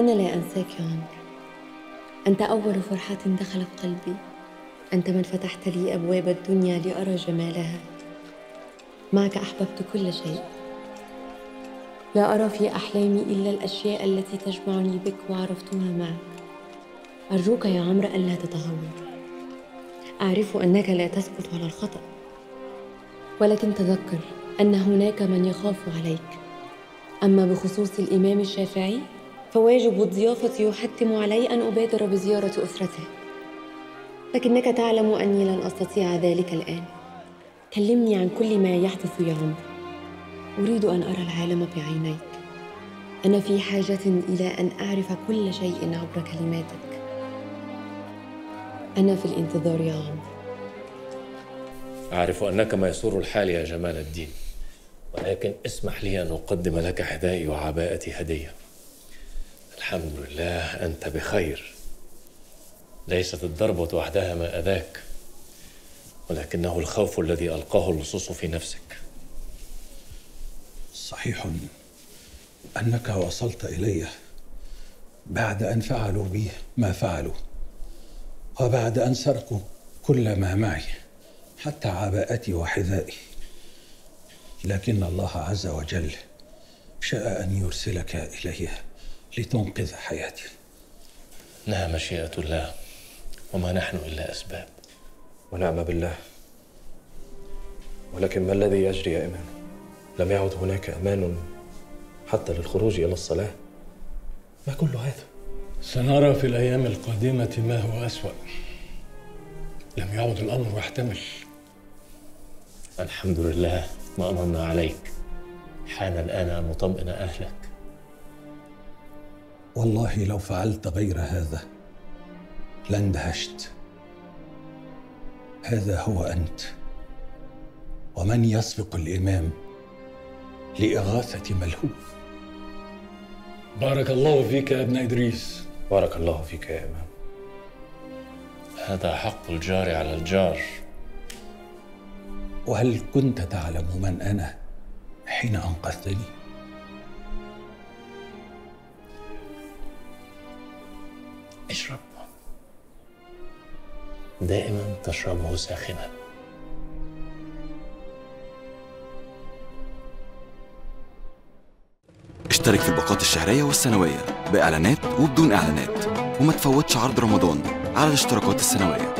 أنا لا أنساك يا عمرو. أنت أول فرحة دخلت قلبي. أنت من فتحت لي أبواب الدنيا لأرى جمالها. معك أحببت كل شيء. لا أرى في أحلامي إلا الأشياء التي تجمعني بك وعرفتها معك. أرجوك يا عمرو ألا تتهور أعرف أنك لا تسكت على الخطأ. ولكن تذكر أن هناك من يخاف عليك. أما بخصوص الإمام الشافعي فواجب الضيافة يحتم علي أن أبادر بزيارة أسرته. لكنك تعلم أني لن أستطيع ذلك الآن. كلمني عن كل ما يحدث يا عمرو أريد أن أرى العالم بعينيك. أنا في حاجة إلى أن أعرف كل شيء عبر كلماتك. أنا في الانتظار يا عمرو. أعرف أنك ميسور الحال يا جمال الدين ولكن اسمح لي أن أقدم لك حذائي وعباءتي هدية. الحمد لله أنت بخير. ليست الضربة وحدها ما أذاك ولكنه الخوف الذي ألقاه اللصوص في نفسك. صحيح أنك وصلت إلي بعد أن فعلوا بي ما فعلوا وبعد أن سرقوا كل ما معي حتى عباءتي وحذائي. لكن الله عز وجل شاء أن يرسلك إلي لتنقذ حياتي. إنها مشيئة الله وما نحن إلا أسباب. ونعم بالله. ولكن ما الذي يجري يا إمام؟ لم يعد هناك أمان حتى للخروج إلى الصلاة؟ ما كل هذا؟ سنرى في الأيام القادمة ما هو أسوأ. لم يعد الأمر يحتمل. الحمد لله ما أمرنا عليك. حان الآن أن نطمئن أهلك. والله لو فعلت غير هذا لاندهشت هذا هو أنت ومن يسبق الإمام لإغاثة ملهوف. بارك الله فيك يا ابن إدريس. بارك الله فيك يا إمام. هذا حق الجار على الجار. وهل كنت تعلم من أنا حين أنقذتني؟ اشرب. دائما تشربه ساخنا. اشترك في الباقات الشهرية والسنوية بإعلانات وبدون إعلانات وما تفوتش عرض رمضان على الاشتراكات السنوية.